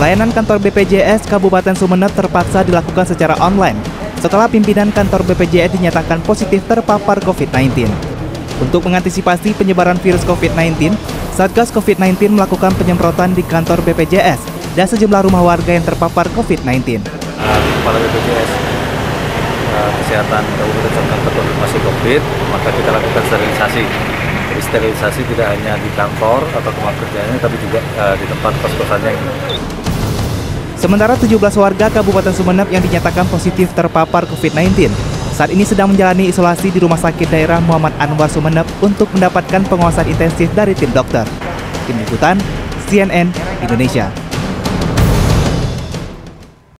Pelayanan kantor BPJS Kabupaten Sumeneb terpaksa dilakukan secara online setelah pimpinan kantor BPJS dinyatakan positif terpapar COVID-19. Untuk mengantisipasi penyebaran virus COVID-19, Satgas COVID-19 melakukan penyemprotan di kantor BPJS dan sejumlah rumah warga yang terpapar COVID-19. Kepala BPJS uh, Kesehatan Kabupaten Sumeneb terkonfirmasi COVID, maka kita lakukan sterilisasi. Sterilisasi tidak hanya di kantor atau tempat kerjanya, tapi juga uh, di tempat kos-kosannya. Sementara 17 warga Kabupaten Sumeneb yang dinyatakan positif terpapar COVID-19 saat ini sedang menjalani isolasi di Rumah Sakit Daerah Muhammad Anwar Sumeneb untuk mendapatkan pengawasan intensif dari tim dokter. Tim Liputan, CNN, Indonesia.